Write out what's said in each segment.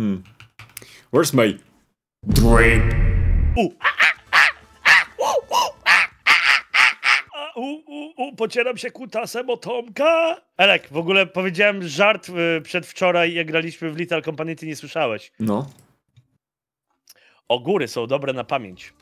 Hmm. Where's my drink? U. A, U, u, u, pocieram się kutasem o Tomka. Elek, w ogóle powiedziałem żart y, przedwczoraj, jak graliśmy w Little Company, ty nie słyszałeś. No. O góry są dobre na pamięć.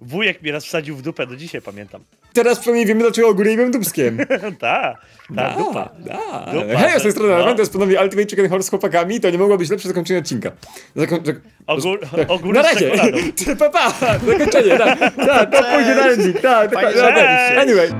Wujek mi raz wsadził w dupę, do dzisiaj pamiętam. Teraz przynajmniej wiemy, dlaczego góry imię dubskiem. Ta, ta dupa. Da. Dupa, Hej, ja z tej strony no. To jest ponownie Ultimate Chicken Horse z chłopakami, to nie mogło być lepsze zakończenie odcinka. Zakoń... zak- Ogór, ogór Na razie! pa, pa! Zakończenie, tak, tak, to pójdzie na ending, tak, tak, tak, tak. Anyway.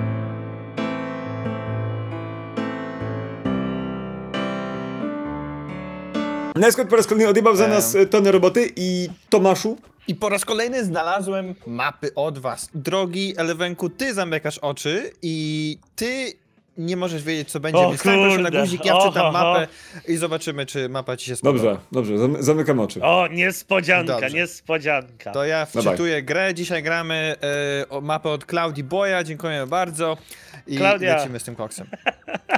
Neskot po raz kolejny odjebał za nas e, tony roboty i Tomaszu. I po raz kolejny znalazłem mapy od was. Drogi Elewenku, ty zamykasz oczy i ty nie możesz wiedzieć, co będzie, O więc stań proszę na guzik, ja wczytam Oho, mapę i zobaczymy, czy mapa ci się spodoba. Dobrze, dobrze, zam- zamykam oczy. O, niespodzianka, Dobrze. niespodzianka. To ja Dawaj. wczytuję grę, dzisiaj gramy e, o mapę od Claudii Boya, dziękuję bardzo. I Klaudia. lecimy z tym koksem.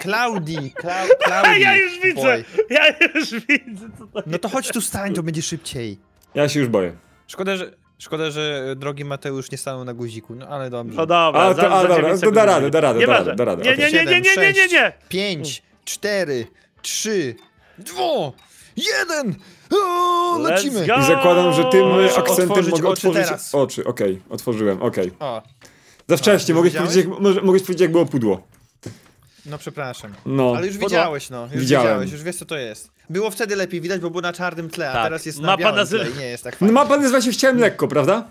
Klaudii, Klau, A Klaudii ja już widzę, Boy. ja już widzę, co to No to chodź tu stań, to będzie szybciej. Ja się już boję. Szkoda, że, szkoda, że e, drogi Mateusz nie stanął na guziku, no ale dobrze. No dobra, A, za, to- a, za dobra, 9 to da radę, da radę, da Nieważne. radę, da radę, Nie, okej. nie, nie, nie, nie, nie, nie, nie. 5, 4, 3, 2, 1! O, Let's lecimy! go! I zakładam, że tym Możesz akcentem otworzyć mogę oczy otworzyć teraz. oczy. Okej, otworzyłem, okej. O, Za wcześnie, A, mogłeś powiedzieć, jak, mogłeś powiedzieć, jak było pudło. No przepraszam. No. Ale już widziałeś, no. Już Widziałem. widziałeś, już wiesz co to jest. Było wtedy lepiej widać, bo było na czarnym tle, a Tak. teraz jest na Mapa białym tle i nie jest tak No fajnie. mapa nazywa się Chciałem lekko, prawda?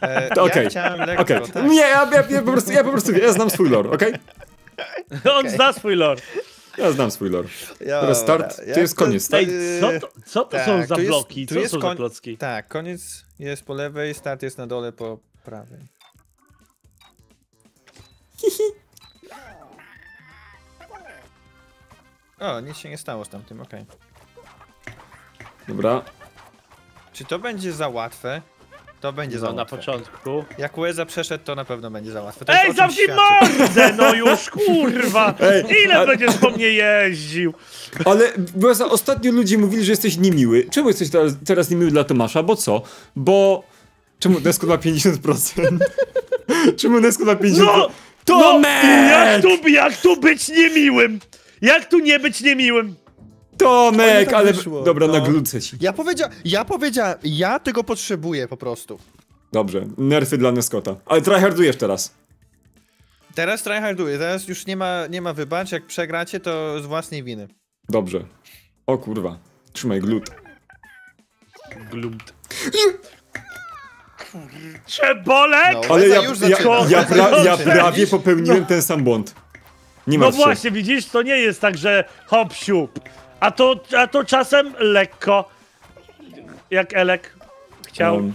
E, To okej. Ja chciałem lekko, Okej. tak. Nie, ja, ja, ja po prostu, ja po prostu, ja znam swój lore, okej? On zna swój lore. Ja znam swój lore. Ja- Teraz start, ja- to jest koniec, tak? Ej, co to, co to Tak, są za tu jest- bloki? tu Co jest są za koń- klocki? Tak, koniec jest po lewej, start jest na dole po prawej. O, nic się nie stało z tamtym, okej. Dobra. Czy to będzie za łatwe? To będzie za No, na łatwe. początku. Jak Łeza przeszedł, to na pewno będzie za łatwe. To Ej, zamknij mordę, no już, kurwa! Ej, Ile a- będziesz po mnie jeździł? Ale była za ostatnio ludzie mówili, że jesteś niemiły. Czemu jesteś teraz, teraz niemiły dla Tomasza? Bo co? Bo... Czemu Nesko ma 50%? Czemu Nesko ma 50%? No! Tomek! Jak tu, jak tu być niemiłym? Jak tu nie być niemiłym? Tomek, tak ale... wyszło, Dobra, no. naglucę ci. Ja powiedział, ja powiedziałem, ja tego potrzebuję po prostu. Dobrze, nerfy dla Neskota. Ale tryhardujesz teraz. Teraz tryharduję, teraz już nie ma, nie ma wybacz, jak przegracie to z własnej winy. Dobrze. O kurwa. Trzymaj glut. Glumt. Czebolek! No. Ale ja, już ja, ja, pra, ja prawie popełniłem ten sam błąd. Nie No się. właśnie, widzisz, to nie jest tak, że hop siup. A to, a to czasem lekko. Jak Elek chciał. Um,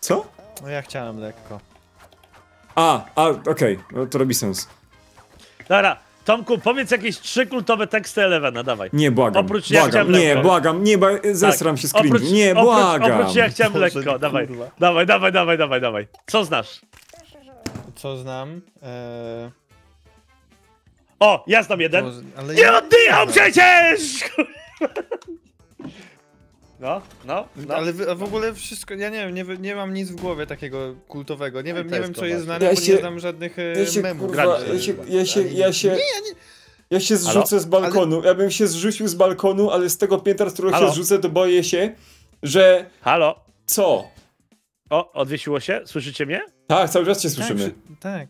co? No ja chciałem lekko. A, a, okej, no, to robi sens. Dobra, Tomku, powiedz jakieś trzy kultowe teksty Elevena, dawaj. Nie, błagam. Oprócz ja błagam, chciałem nie, lekko. błagam, nie, bo zesram Tak. się z. Oprócz- Nie, oprócz, błagam. Oprócz ja chciałem Boże, lekko, dawaj. kurwa. Dawaj, dawaj, dawaj, dawaj, dawaj. Co znasz? Co znam? Eee, O, ja znam jeden. ale Nie ja- oddycham przecież! No, no, no. Ale w ogóle wszystko, ja nie wiem, nie, nie mam nic w głowie takiego kultowego. Nie wiem, nie wiem co jest znane, Ja bo się- nie znam żadnych e, Ja się, memów. kurwa, ja się, ja się, ja się, Nie, ja nie... ja się zrzucę z balkonu. Ja bym się zrzucił z balkonu, ale z tego piętra, z którego Halo? się zrzucę, to boję się, że... Halo? Co? O, odwiesiło się? Słyszycie mnie? Tak, cały czas cię Tak, słyszymy. przy- tak.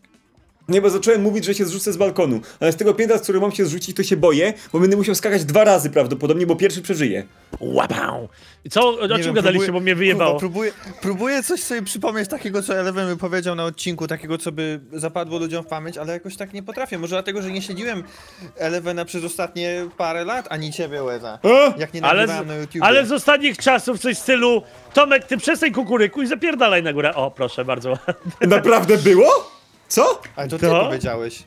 Nie, bo zacząłem mówić, że się zrzucę z balkonu, ale z tego piętra, z którego mam się zrzucić, to się boję, bo będę musiał skakać dwa razy prawdopodobnie, bo pierwszy przeżyje. Łapał! I co, o Nie czym wiem, gadaliście, próbuję- bo mnie wyjebało? Kurwa, próbuję, próbuję coś sobie przypomnieć takiego, co Eleven by powiedział na odcinku, takiego, co by zapadło ludziom w pamięć, ale jakoś tak nie potrafię. Może dlatego, że nie śledziłem Elevena przez ostatnie parę lat, ani ciebie, Łeza. A? Jak nie Ale nagrywałem z, na YouTube. ale z ostatnich czasów coś w stylu Tomek, ty przestań kukuryku i zapierdalaj na górę. O, proszę bardzo. Naprawdę było? Co? Ale to ty To? powiedziałeś.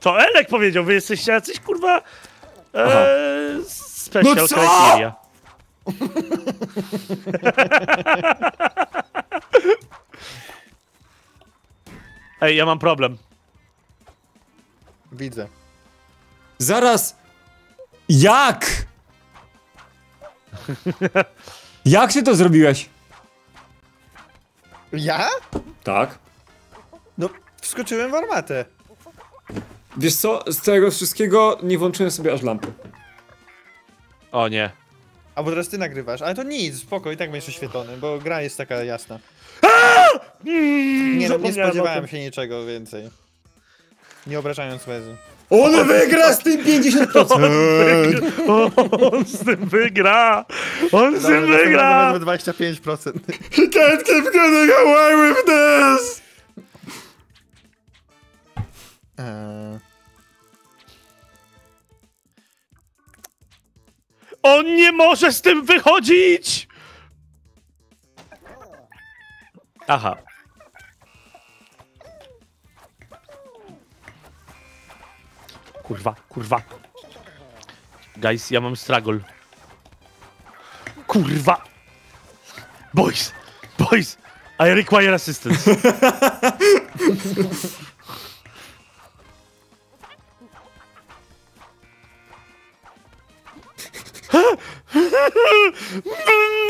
To Elek powiedział, wy jesteście jacyś kurwa... Aha. E, special No co? criteria. Ej, ja mam problem. Widzę. Zaraz! Jak? Jak ty to zrobiłeś? Ja? Tak. No, wskoczyłem w armatę. Wiesz co, z tego wszystkiego nie włączyłem sobie aż lampy. O nie. A bo teraz ty nagrywasz, ale to nic, spoko, i tak będziesz oświetlony, bo gra jest taka jasna. Nie, no, nie spodziewałem się niczego więcej. Nie obrażając Łezy. On wygra z tym 50%! On z tym wygra! On z tym wygra! Nawet 25%. He can't keep getting away with this! On nie może z tym wychodzić! Aha. Kurwa, kurwa. Guys, ja mam struggle. Kurwa! Boys! Boys! I require assistance.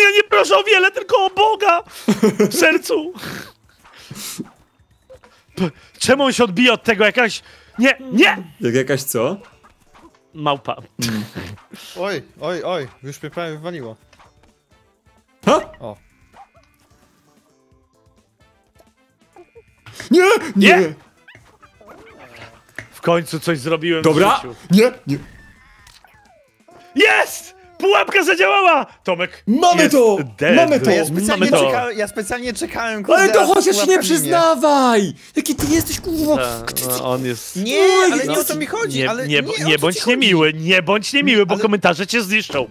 Ja nie proszę o wiele, tylko o Boga w sercu. Czemu on się odbija od tego jakaś... Nie, nie! Jak jakaś co? Małpa. Oj, oj, oj, już mnie prawie wywaliło. Ha? O. Nie! Nie! Nie! W końcu coś zrobiłem w Dobra! życiu. Nie! Nie! Jest! Pułapka zadziałała! Tomek Mamy jest to! Dead. Mamy to! Ja Mamy specjalnie, to. czekałem, ja specjalnie czekałem, kurde, Ale to aż chociaż się nie przyznawaj! Jaki ty jesteś kurwa! Ta, no, on jest... Nie, ale no, nie o to mi chodzi, Nie, ale nie, nie, nie, bądź niemiły, nie bądź niemiły, bo Ale- komentarze cię zniszczą.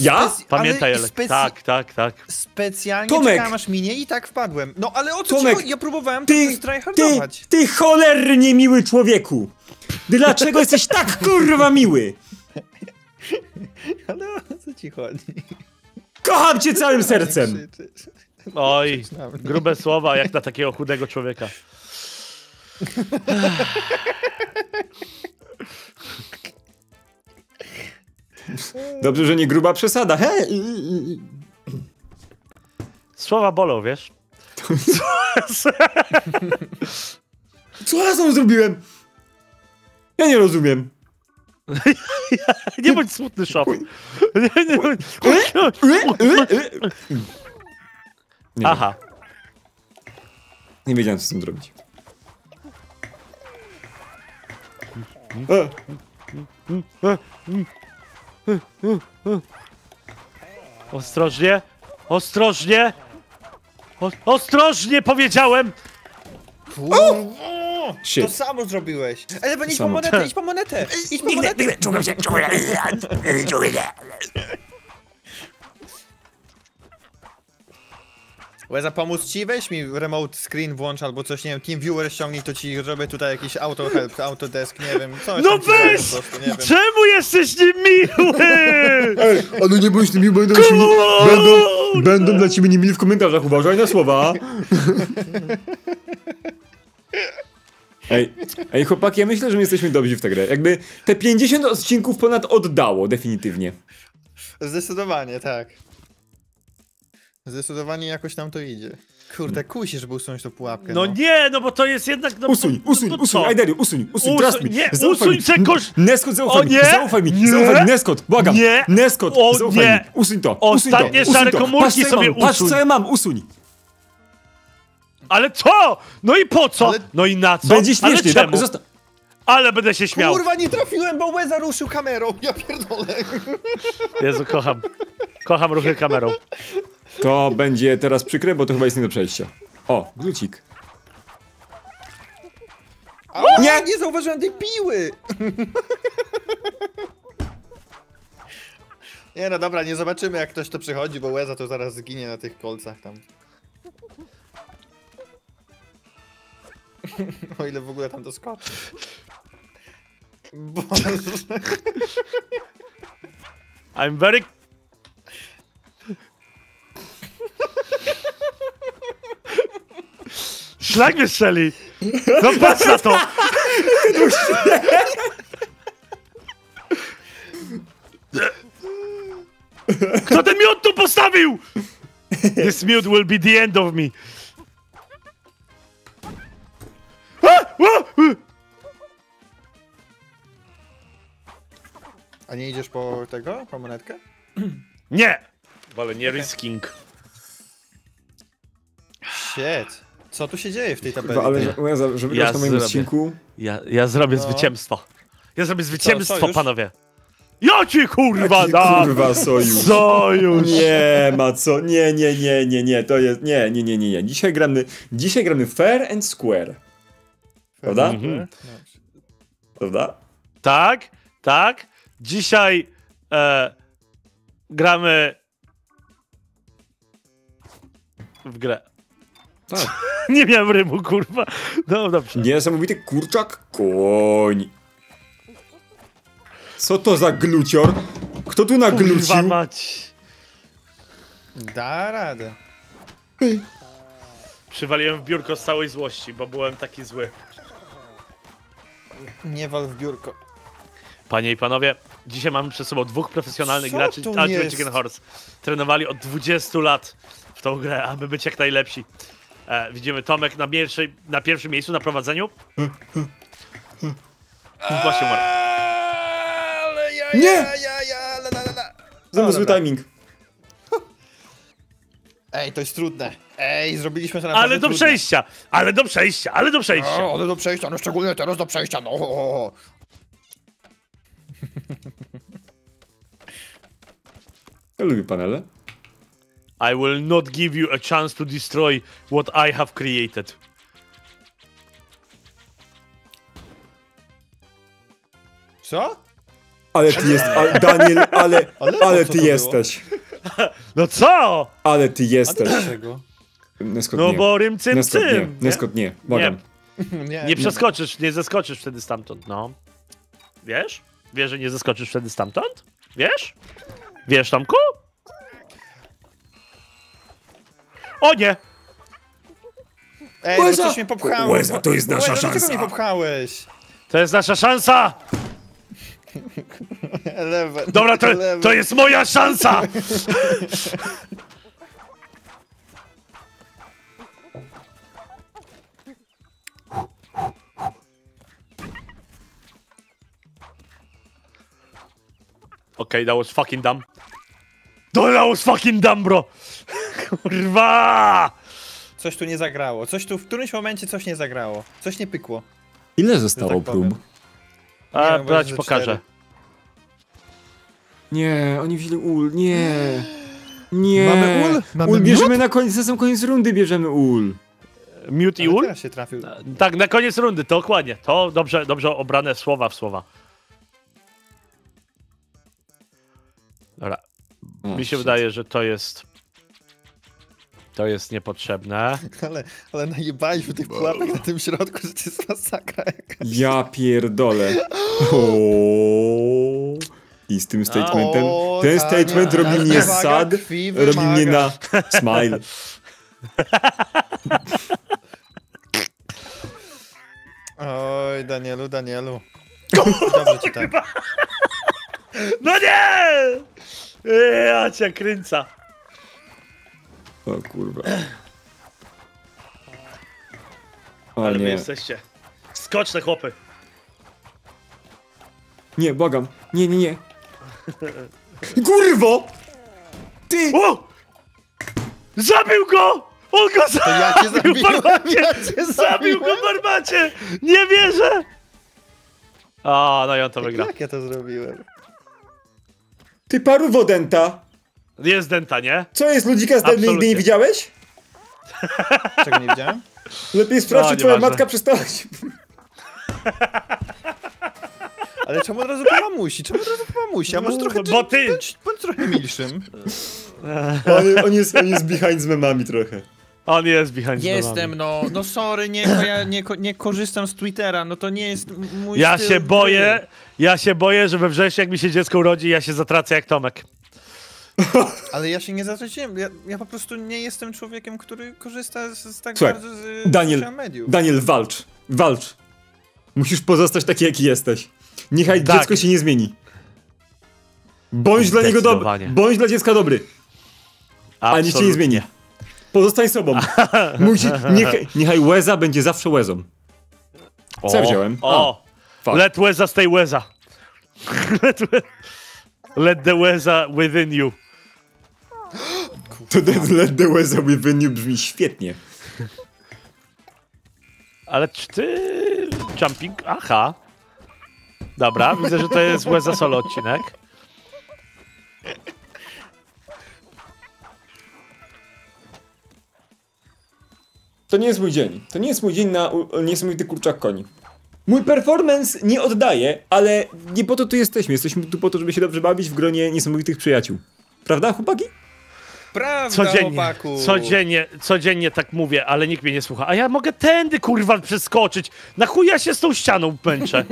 Ja? Spec- Pamiętaj, ale Tak, tak, tak. Specjalnie Tomek! czekałem aż minie i tak wpadłem. No ale o co Tomek, ci chodzi? Ja próbowałem Ty, ty, ty cholernie miły człowieku! Dlaczego jesteś tak kurwa miły? Ale o co ci chodzi? Kocham cię całym sercem! Oj, grube słowa jak na takiego chudego człowieka. Dobrze, że nie gruba przesada. He! Słowa bolą, wiesz? Co ja znowu zrobiłem? Ja nie rozumiem. Nie bądź smutny, szop. Nie, nie, Nie, Aha. nie wiedziałem co z tym zrobić. E, Ostrożnie, ostrożnie. O, ostrożnie powiedziałem! Kurwa, Shit. to samo zrobiłeś. Ale idź po Samo. monetę, idź po monetę, idź po monetę. Łeza, pomóc ci? Weź mi remote screen włącz albo coś, nie wiem, TeamViewer ściągnij, to ci zrobię tutaj jakiś auto help, autodesk, nie wiem, coś No tam ci zrobię weź! po prostu, nie wiem. Czemu jesteś niemiły? Ej, a no nie bądź nimi, będą, się nie, będą, będą dla ciebie niemili w komentarzach, uważaj na słowa. Ej, ej chłopaki, ja myślę, że my jesteśmy dobrzy w tę grę. Jakby te 50 odcinków ponad oddało, definitywnie. Zdecydowanie, tak. Zdecydowanie jakoś nam to idzie. Kurde, kusi, żeby usunąć tą pułapkę. No nie, no bo to jest jednak... No, Usuń, no, usuń, no usuń, co? Ajderio, usuń, usuń, Usuń- trust me. nie, zaufaj usuń mi. se kosz- Neskot, zaufaj O mi, nie! zaufaj mi, Nie! zaufaj mi, Neskot, błagam. Nie! Neskot, O zaufaj nie! mi, usuń to, usuń Ostatnie to, usuń to. Patrz, co ja mam, Patrz, usuń. Ale co? No i po co? Ale- No i na co? Będzie śmiesznie, Ale czemu? da- zosta- Ale będę się śmiał. Kurwa, nie trafiłem, bo Łeza ruszył kamerą, ja pierdolę. Jezu, kocham. Kocham ruchy kamerą. To będzie teraz przykre, bo to chyba jest nie do przejścia. O, glucik. A, nie! Nie zauważyłem tej piły! Nie no dobra, nie zobaczymy jak ktoś to przychodzi, bo Łeza to zaraz zginie na tych kolcach tam. O ile w ogóle tam doskoczy. Boże. I'm very... Szlak mnie strzeli! No patrz na to! Kto ten miód tu postawił? This miód will be the end of me. A! Nie idziesz po tego? Po monetkę? Nie! Wolę nie risking. Shit. Co tu się dzieje w tej tabeli? Kurwa, ale Ty? że, Łeza, że wygrasz Ja na moim zrobię. odcinku. Ja, ja zrobię No. zwycięstwo. Ja zrobię zwycięstwo, sojusz? panowie. Ja ci kurwa dam! kurwa sojusz. Sojusz! Nie ma co, nie, nie, nie, nie, nie, to jest, nie, nie, nie, nie, nie. Dzisiaj gramy, dzisiaj gramy fair and square. Prawda? Mhm. Prawda? Tak, tak. Dzisiaj e, gramy w grę. Tak. Nie miałem rymu, kurwa. No dobrze. Niesamowity kurczak koń. Co to za glucior? Kto tu Kurwa naglucił? mać. Da radę. Przywaliłem w biurko z całej złości, bo byłem taki zły. Nie wal w biurko. Panie i panowie, dzisiaj mamy przed sobą dwóch profesjonalnych Co graczy Ultimate jest? Chicken Horse. Trenowali od 20 lat w tą grę, aby być jak najlepsi. E, widzimy Tomek na, pierwszej, na pierwszym miejscu na prowadzeniu. Właśnie umarł. Ale ja, Nie! ja, ja, ja, la, la, la, la. Znowu No, zły timing. Ej, to jest trudne. Ej, zrobiliśmy to naprawdę Ale do trudne. przejścia! Ale do przejścia! Ale do przejścia! O, ale do przejścia, no szczególnie teraz do przejścia, no. o, o, o. Ja lubię panele. I will not give you a chance to destroy what I have created. Co? Ale ty jest, ale, Daniel, ale, Ale ale ty jesteś. No co? Ale ty jesteś. Dlaczego? Neskot No nie. bo rym cym Neskot nie. cym. Neskot nie. Błagam. Nie, Nie przeskoczysz, nie zeskoczysz wtedy stamtąd, no. Wiesz? Wiesz, że nie zeskoczysz wtedy stamtąd? Wiesz? Wiesz, Tomku? O nie! Ej, no Łeza! coś mnie popchałeś. Łeza, to jest nasza Łeza, Dlaczego szansa. mnie popchałeś? To jest nasza szansa! Eleven. Dobra, to, Eleven. to jest moja szansa! Okay, that was fucking dumb. No, that was fucking dumb, bro! Kurwa! Coś tu nie zagrało. Coś tu w którymś momencie coś nie zagrało. Coś nie pykło. Ile zostało tak prób? A, ja ci pokażę. Nie, oni wzięli ul. Nie. Nie. Mamy ul? Mamy ul miód? bierzemy na koniec, na sam koniec rundy bierzemy ul. Mute i ul? teraz się trafił. Tak, na koniec rundy, to dokładnie. To dobrze, dobrze obrane słowa w słowa. Dobra, O, mi się shit. wydaje, że to jest... To jest niepotrzebne. Ale, ale najebaliśmy tych pułapek na tym środku, że to jest masakra jakaś. Ja pierdolę. O. I z tym statementem. O, Ten tak, statement robi mnie sad, krwi, robi mnie na smile. Oj, Danielu, Danielu. Dobrze ci tak. No nie! Ja cię kręca. O kurwa. O Ale wy nie. jesteście. Skoczne chłopy. Nie, błagam. Nie, nie, nie. Kurwo! Ty! O! Zabił go! On go zabił! To ja cię zabiłem, Barbacie! ja cię Zabił go. Barbacie! Nie wierzę! A, no i on to wygra. Jak ja to zrobiłem? Ty paru wodenta! Jest denta, nie? Co jest ludzika z nigdy Absolutnie. nie widziałeś? Czego nie widziałem? Lepiej sprawdź, No, czy twoja matka przestała się... Ale czemu od razu po mamusi? Czemu od razu po mamusi? A może No, trochę... bo ty- Bądź, bądź trochę milszym. On, on, jest, on jest behind z memami trochę. On jest behind Jestem, no, no sorry, nie, ja nie, nie korzystam z Twittera, no to nie jest mój Ja styl się gry. boję, ja się boję, że we wrześniu jak mi się dziecko urodzi, ja się zatracę jak Tomek. Ale ja się nie zatraciłem, ja, ja po prostu nie jestem człowiekiem, który korzysta z, z tak Słuchaj, bardzo z, Daniel, social mediów. Daniel, walcz. Walcz. Musisz pozostać taki, jaki jesteś. Niechaj Tak. dziecko się nie zmieni. Bądź dla niego dobry. Bądź dla dziecka dobry. A nic się nie zmieni. Pozostań sobą. Musi, niechaj, niechaj łeza będzie zawsze łezą. Co wziąłem? O! fuck. Let łeza stay łeza. let, let the łeza within you. To ten let the łeza within you brzmi świetnie. Ale czy ty... Jumping? Aha. Dobra, widzę, że to jest łeza solo odcinek. To nie jest mój dzień. To nie jest mój dzień na niesamowity kurczak koni. Mój performance nie oddaje, ale nie po to tu jesteśmy. Jesteśmy tu po to, żeby się dobrze bawić w gronie niesamowitych przyjaciół. Prawda, chłopaki? Prawda, Codziennie, chłopaku. codziennie, codziennie tak mówię, ale nikt mnie nie słucha. A ja mogę tędy, kurwa, przeskoczyć. Na chuj ja się z tą ścianą pęczę.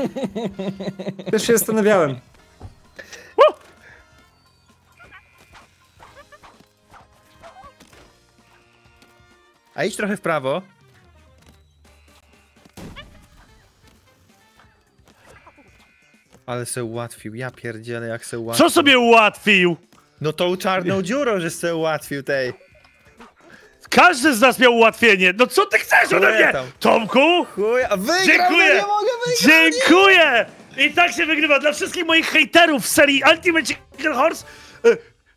Też się zastanawiałem. A idź trochę w prawo. Ale se ułatwił, ja pierdzielę jak se ułatwił. Co sobie ułatwił? No tą czarną dziurą, że se ułatwił tej. Każdy z nas miał ułatwienie. No co ty chcesz ode mnie? tam. Tomku? Chuj, a wygrał, Dziękuję. no wygrać! Dziękuję! I tak się wygrywa dla wszystkich moich hejterów w serii Ultimate Chicken Horse. e,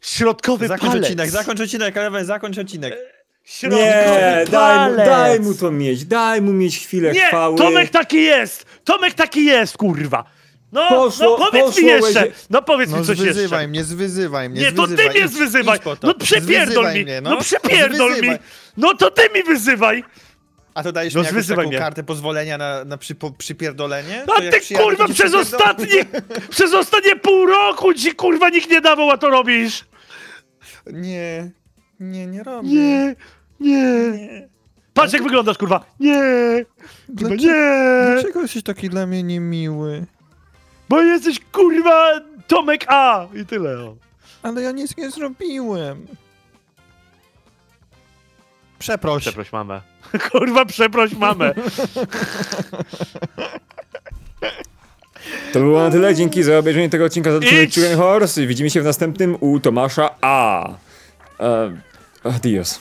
Środkowy Zakończ palec. odcinek, zakończ odcinek, Eleven, zakończ odcinek. Środkowy Nie, daj mu, daj mu to mieć, daj mu mieć chwilę Nie, chwały. Tomek taki jest! Tomek taki jest, kurwa! No, Poszło- no powiedz poszło mi jeszcze! łezie- No powiedz No mi coś zwyzywaj jeszcze. mnie, zwyzywaj mnie, Nie, to ty zwyzywaj. mnie zwyzywaj! po to. No przepierdol Zwyzywaj mi! Mnie, no. przepierdol mi! Zwyzywaj. No to ty mi wyzywaj! A to dajesz No mi jakąś zwyzywaj taką mnie. kartę pozwolenia na, na przypo, przypierdolenie? A ty kurwa przez ostatnie, przez ostatnie pół roku ci kurwa nikt nie dawał, a to robisz! Nie, nie, nie robię. Nie, nie. Patrz jak wyglądasz kurwa! Nie! Kurwa, Dlaczego- nie! Dlaczego jesteś taki dla mnie niemiły? Bo jesteś kurwa Tomek A! I tyle o. Ale ja nic nie zrobiłem. Przeproś. Przeproś mamę. Kurwa, przeproś mamę. To było na tyle, dzięki za obejrzenie tego odcinka z. Chicken Horse. Widzimy się w następnym u Tomasza A. E, adios.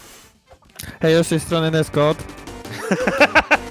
Hej, z tej strony Neskot.